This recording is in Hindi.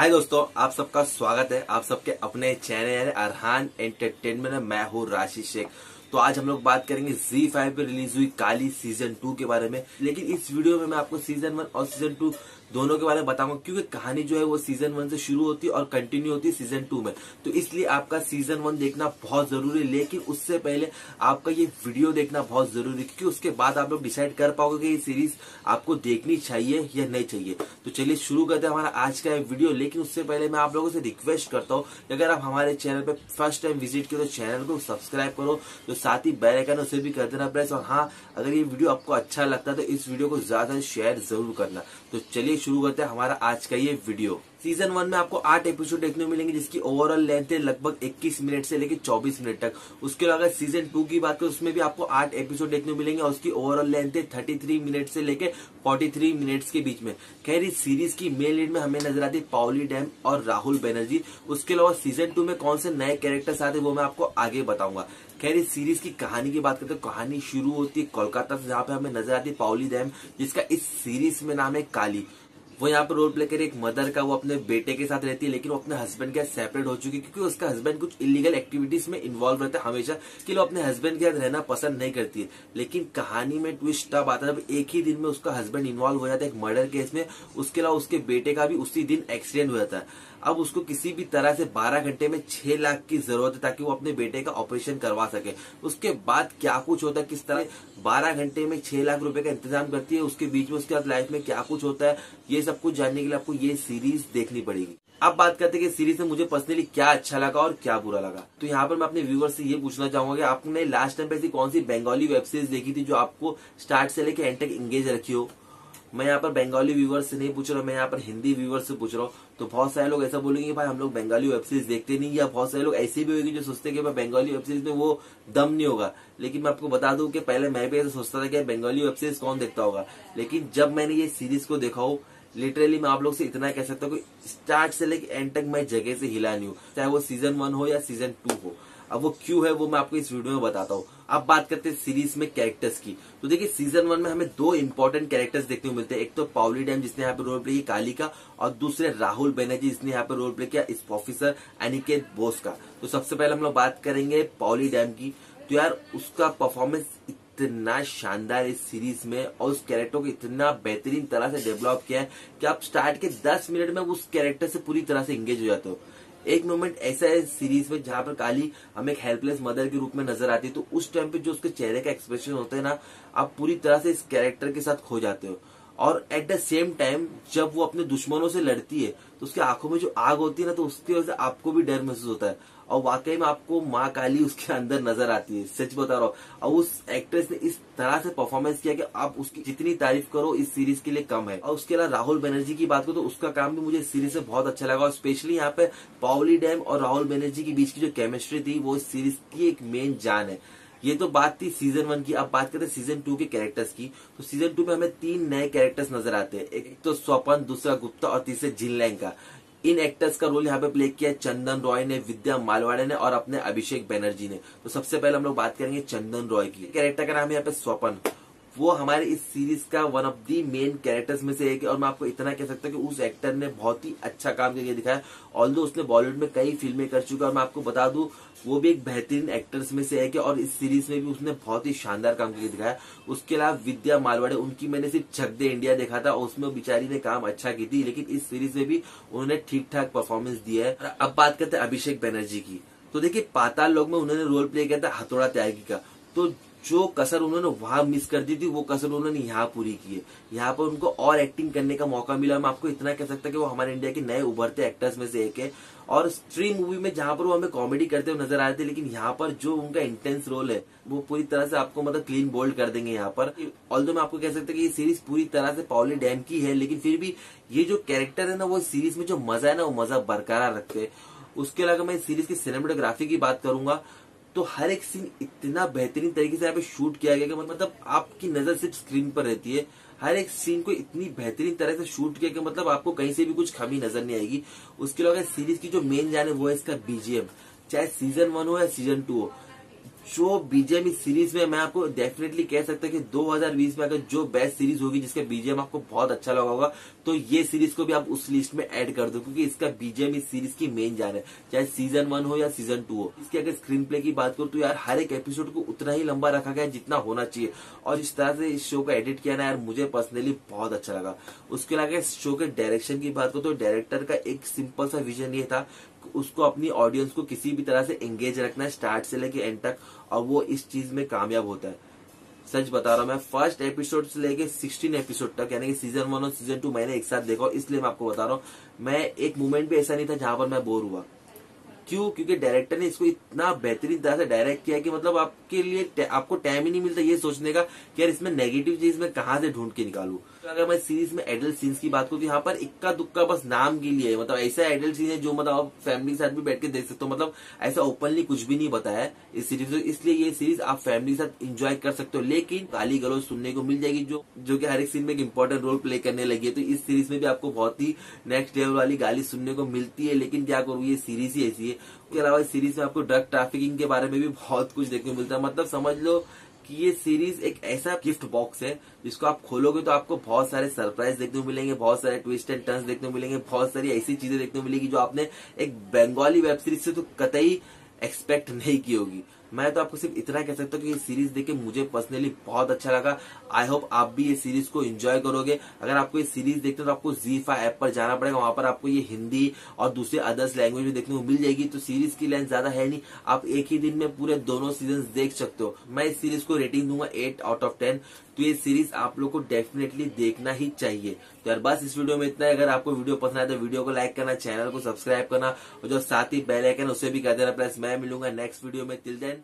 हाय दोस्तों, आप सबका स्वागत है। आप सबके अपने चैनल अरहान एंटरटेनमेंट में मैं हूँ राशि शेख। तो आज हम लोग बात करेंगे जी फाइव पे रिलीज़ हुई काली सीज़न टू के बारे में। लेकिन इस वीडियो में मैं आपको सीज़न वन और सीज़न टू दोनों के बारे में बताऊँगा, क्योंकि कहानी जो है वो सीज़न वन से शुरू होती है और कंटिन्यू होती है सीज़न टू में। तो इसलिए आपका सीज़न वन देखना बहुत ज़रूरी है, लेकिन उससे पहले आपका ये वीडियो देखना बहुत ज़रूरी है, क्योंकि उसके बाद आप लोग डिसाइड कर पाओगे कि ये सीरीज़ आपको देखनी चाहिए या नहीं चाहिए। तो चलिए शुरू करते हैं हमारा आज का वीडियो लेकिन उससे पहले मैं आप लोगों से रिक्वेस्ट करता हूँ अगर आप हमारे चैनल पर फ़र्स्ट टाइम विज़िट करो चैनल को सब्सक्राइब करो। तो साथ ही बेल आइकन उसे भी कर देना प्रेस और हाँ अगर ये वीडियो आपको अच्छा लगता है तो इस वीडियो को ज़्यादा शेयर ज़रूर करना। तो चलिए शुरू करते हैं हमारा आज का ये वीडियो। सीज़न वन में आपको आठ एपिसोड देखने मिलेंगे, जिसकी ओवरऑल लेंथ है लगभग 21 मिनट से लेकर 24 मिनट तक। उसके अलावा सीज़न टू की बात करें, उसमें भी आपको आठ एपिसोड देखने मिलेंगे, और उसकी ओवरऑल लेंथ है 33 मिनट से लेकर 43 मिनट्स के बीच में। खैर, इस सीरीज़ की मेन लीड में हमें नज़र आती है पाउली डैम और राहुल बैनर्जी उसके अलावा सीज़न टू में कौन से नए कैरेक्टर्स आते हैं, वो मैं आपको आगे बताऊँगा। खैर, इस सीरीज़ की कहानी की बात करते हैं कहानी शुरू होती है कोलकाता से, जहाँ पे हमें नज़र आती है पाउली डैम जिसका इस सीरीज़ में नाम है काली वो यहाँ पर रोल प्ले करे एक मदर का, वो अपने बेटे के साथ रहती है, लेकिन वो अपने हस्बैंड के साथ सेपरेट हो चुकी है, क्योंकि उसका हस्बैंड कुछ इलीगल एक्टिविटीज़ में इन्वॉल्व रहता है हमेशा, कि वो अपने हस्बैंड के साथ रहना पसंद नहीं करती है। लेकिन कहानी में ट्विस्ट तब आता है जब एक ही दिन में उसका हस्बैंड इन्वॉल्व हो जाता है एक मर्डर केस में, उसके अलावा उसके बेटे का भी उसी दिन एक्सीडेंट हो जाता है। अब उसको किसी भी तरह से 12 घंटे में 6 लाख की ज़रूरत है, ताकि वो अपने बेटे का ऑपरेशन करवा सके। उसके बाद क्या कुछ होता है, किस तरह 12 घंटे में 6 लाख रुपए का इंतज़ाम करती है, उसके बीच में उसके बाद लाइफ में क्या कुछ होता है, ये सब कुछ जानने के लिए आपको ये सीरीज़ देखनी पड़ेगी। अब बात करते हैं कि सीरीज़ में मुझे पर्सनली क्या अच्छा लगा और क्या बुरा लगा। तो यहाँ पर मैं अपने व्यूअर से ये पूछना चाहूँगा कि आपने लास्ट टाइम ऐसी कौन सी बंगाली वेब सीरीज़ देखी थी जो आपको स्टार्ट से लेकर एंड तक इंगेज रखी हो? मैं यहाँ पर बंगाली व्यूवर्स से नहीं पूछ रहा मैं यहाँ पर हिंदी व्यूवर्स से पूछ रहा हूँ। तो बहुत सारे लोग ऐसा बोलेंगे भाई हम लोग बंगाली वेब सीरीज़ देखते नहीं या बहुत सारे लोग ऐसे भी होंगे जो सोचते हैं कि बंगाली वेब सीरीज़ में वो दम नहीं होगा। लेकिन मैं आपको बता दूँ कि पहले मैं भी ऐसा सोचता था कि बंगाली वेब सीरीज़ कौन देखता होगा। लेकिन जब मैंने ये सीरीज़ को देखा हो लिटरली मैं आप लोग से इतना कह सकता हूँ कि स्टार्ट से लेकर एंड तक मैं जगह से हिला नहीं हूँ। चाहे वो सीज़न वन हो या सीज़न टू हो। अब वो क्यों है, वो मैं आपको इस वीडियो में बताता हूँ। अब बात करते हैं सीरीज़ में कैरेक्टर्स की। तो देखिए सीज़न वन में हमें दो इंपॉर्टेंट कैरेक्टर्स देखने को मिलते हैं। एक तो पाउली डैम जिसने यहाँ पे रोल प्ले किया काली का और दूसरे राहुल बैनर्जी जिसने यहाँ पे रोल प्ले किया इस ऑफिसर अनिकेत बोस का। तो सबसे पहले हम लोग बात करेंगे पाउली डैम की। तो यार, उसका परफॉर्मेंस इतना शानदार इस सीरीज़ में और उस कैरेक्टर को इतना बेहतरीन तरह से डेवलप किया है कि आप स्टार्ट के 10 मिनट में उस कैरेक्टर से पूरी तरह से एंगेज हो जाते हो। एक मोमेंट ऐसा है सीरीज़ में जहाँ पर काली हमें एक हेल्पलेस मदर के रूप में नज़र आती है तो उस टाइम पे जो उसके चेहरे का एक्सप्रेशन होता है ना, आप पूरी तरह से इस कैरेक्टर के साथ खो जाते हो। और एट द सेम टाइम जब वो अपने दुश्मनों से लड़ती है तो उसकी आँखों में जो आग होती है ना तो उसकी वजह से आपको भी डर महसूस होता है। और वाकई में आपको माँ काली उसके अंदर नज़र आती है, सच बता रहा हूँ। और उस एक्ट्रेस ने इस तरह से परफॉर्मेंस किया कि आप उसकी जितनी तारीफ़ करो, इस सीरीज़ के लिए कम है। और उसके अलावा राहुल बनर्जी की बात करो तो उसका काम भी मुझे इस सीरीज़ से बहुत अच्छा लगा। और स्पेशली यहाँ पे पावली डैम और राहुल बनर्जी के बीच की जो केमिस्ट्री थी, वो इस सीरीज़ की एक मेन जान है। ये तो बात थी सीज़न वन की। अब बात करते हैं सीज़न टू के कैरेक्टर्स की तो सीज़न टू में हमें तीन नए कैरेक्टर्स नज़र आते हैं। एक तो स्वपन, दूसरा गुप्ता और तीसरे जिनलैंग का। इन एक्टर्स का रोल यहाँ पे प्ले किया चंदन रॉय ने, विद्या मालवाड़े ने और अपने अभिषेक बैनर्जी ने। तो सबसे पहले हम लोग बात करेंगे चंदन रॉय की। कैरेक्टर का नाम है यहाँ पे स्वपन। वो हमारे इस सीरीज़ का one of the main characters में से एक है और मैं आपको इतना कह सकता हूँ कि उस एक्टर ने बहुत ही अच्छा काम करके दिखाया। ऑल उसने बॉलीवुड में कई फ़िल्में कर चुका और मैं आपको बता दूँ, वो भी एक बेहतरीन एक्टर्स में से एक है और इस सीरीज़ में भी उसने बहुत ही शानदार काम करके दिखाया। उसके अलावा विद्या मालवाड़े उनकी मैंने सिर्फ़ छक दे इंडिया देखा था उसमें बिचारी ने काम अच्छा की थी, लेकिन इस सीरीज़ में भी उन्होंने ठीक ठाक परफॉर्मेंस दिया है। अब बात करते हैं अभिषेक बैनर्जी की। तो देखिए, पाताल लोग में उन्होंने रोल प्ले किया था हथौड़ा त्यागी का। तो जो कसर उन्होंने वहाँ मिस कर दी थी, वो कसर उन्होंने यहाँ पूरी की है। यहाँ पर उनको और एक्टिंग करने का मौका मिला। मैं आपको इतना कह सकता कि वो हमारे इंडिया के नए उभरते एक्टर्स में से एक है। और स्ट्रीम मूवी में जहाँ पर वो हमें कॉमेडी करते हुए नज़र आए थे, लेकिन यहाँ पर जो उनका इंटेंस रोल है, वो पूरी तरह से आपको मतलब क्लीन बोल्ड कर देंगे यहाँ पर। ऑल मैं आपको कह सकता कि ये सीरीज़ पूरी तरह से पॉली डैम की है, लेकिन फिर भी ये जो कैरेक्टर है ना, वो सीरीज़ में जो मज़ा है ना, वो मज़ा बरकरार रखते हैं। उसके अलावा मैं सीरीज़ की सिनेमाटोग्राफी की बात करूँगा। तो हर एक सीन इतना बेहतरीन तरीके से यहाँ पे शूट किया गया कि मतलब आपकी नज़र सिर्फ़ स्क्रीन पर रहती है। हर एक सीन को इतनी बेहतरीन तरह से शूट किया कि मतलब आपको कहीं से भी कुछ कमी नज़र नहीं आएगी। उसके अलावा सीरीज़ की जो मेन जान है, वो है इसका बीजीएम चाहे सीज़न वन हो या सीज़न टू हो जो बीजेम सीरीज़ में मैं आपको डेफिनेटली कह सकता हूँ कि 2020 में अगर जो बेस्ट सीरीज़ होगी जिसका बीजेम आपको बहुत अच्छा लगा होगा तो ये सीरीज़ को भी आप उस लिस्ट में ऐड कर दो, क्योंकि इसका बीजेम इस सीरीज़ की मेन जान है। चाहे सीज़न वन हो या सीज़न टू हो। इसके अगर स्क्रीन प्ले की बात करो तो यार हर एक एपिसोड को उतना ही लंबा रखा गया जितना होना चाहिए। और इस तरह से इस शो को एडिट किया ना यार, मुझे पर्सनली बहुत अच्छा लगा। उसके अलावा इस शो के डायरेक्शन की बात करो तो डायरेक्टर का एक सिंपल सा विजन ये था उसको अपनी ऑडियंस को किसी भी तरह से एंगेज रखना है स्टार्ट से लेके एंड तक। और वो इस चीज़ में कामयाब होता है। सच बता रहा हूँ, मैं फ़र्स्ट एपिसोड से लेके सिक्सटीन एपिसोड तक, यानी कि सीज़न वन और सीज़न टू मैंने एक साथ देखा इसलिए मैं आपको बता रहा हूँ, मैं एक मोमेंट भी ऐसा नहीं था जहाँ पर मैं बोर हुआ। क्यों? क्योंकि डायरेक्टर ने इसको इतना बेहतरीन तरह से डायरेक्ट किया कि मतलब आपके लिए आपको टाइम ही नहीं मिलता ये सोचने का कि यार इसमें नेगेटिव चीज़ मैं कहा से ढूंढ के निकालू? तो अगर मैं सीरीज़ में एडल्ट सीन्स की बात करूँ तो यहाँ पर इक्का दुक्का बस नाम के लिए मतलब ऐसा एडल्ट सीन है जो मतलब आप फैमिली के साथ भी बैठ के देख सकते हो। मतलब ऐसा ओपनली कुछ भी नहीं बताया इस सीरीज़ में। इसलिए ये सीरीज़ आप फैमिली के साथ इंजॉय कर सकते हो। लेकिन गाली गलोज सुनने को मिल जाएगी जो जो कि हर एक सीन में एक इम्पोर्टेंट रोल प्ले करने लगी है। तो इस सीरीज़ में भी आपको बहुत ही नेक्स्ट लेवल वाली गाली सुनने को मिलती है। लेकिन क्या करूँ? ये सीरीज़ ही ऐसी उसके अलावा सीरीज़ में आपको ड्रग ट्रैफिकिंग के बारे में भी बहुत कुछ देखने को मिलता है। मतलब समझ लो कि ये सीरीज़ एक ऐसा गिफ्ट बॉक्स है, जिसको आप खोलोगे तो आपको बहुत सारे सरप्राइज़ देखने को मिलेंगे, बहुत सारे ट्विस्ट एंड टर्न्स देखने को मिलेंगे, बहुत सारी ऐसी चीज़ें देखने को मिलेगी जो आपने एक बंगाली वेब सीरीज़ से तो कतई एक्सपेक्ट नहीं की होगी। मैं तो आपको सिर्फ़ इतना कह सकता हूँ कि ये सीरीज़ देखे मुझे पर्सनली बहुत अच्छा लगा। आई होप आप भी ये सीरीज़ को एंजॉय करोगे। अगर आपको ये सीरीज़ देखते हो तो आपको जी ऐप पर जाना पड़ेगा। वहाँ पर आपको ये हिंदी और दूसरे अदर्स लैंग्वेज में देखने को मिल जाएगी। तो सीरीज़ की लेंथ ज़्यादा है नहीं। आप एक ही दिन में पूरे दोनों सीज़न देख सकते हो। मैं इस सीरीज़ को रेटिंग दूँगा एट आउट ऑफ़ टेन तो ये सीरीज़ आप लोग को डेफिनेटली देखना ही चाहिए। तो यार बस इस वीडियो में इतना है। अगर आपको वीडियो पसंद आए तो वीडियो को लाइक करना चैनल को सब्सक्राइब करना और जो साथ ही बेल आइकन उसे भी कर देना। प्लस मैं मिलूँगा नेक्स्ट वीडियो में। तिल देन